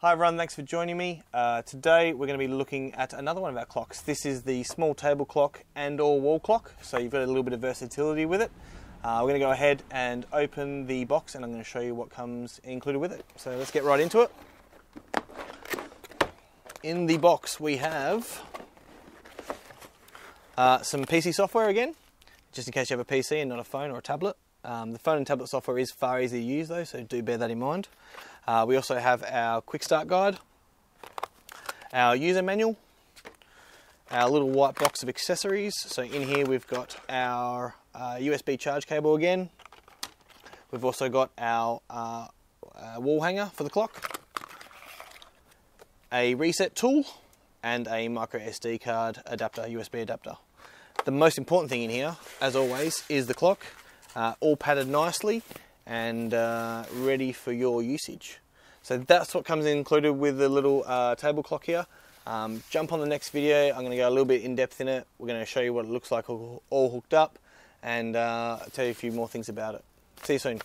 Hi everyone, thanks for joining me. Uh, today we're going to be looking at another one of our clocks. This is the small table clock and or wall clock, so you've got a little bit of versatility with it. Uh, we're going to go ahead and open the box and I'm going to show you what comes included with it. So let's get right into it. In the box we have uh, some PC software again, just in case you have a PC and not a phone or a tablet. Um, the phone and tablet software is far easier to use though, so do bear that in mind. Uh, we also have our quick start guide, our user manual, our little white box of accessories. So in here we've got our uh, USB charge cable again. We've also got our uh, uh, wall hanger for the clock, a reset tool, and a micro SD card adapter, USB adapter. The most important thing in here, as always, is the clock uh, all padded nicely and uh, ready for your usage. So that's what comes included with the little uh, table clock here. Um, jump on the next video, I'm to go a little bit in depth in it. We're to show you what it looks like all, all hooked up and uh, tell you a few more things about it. See you soon.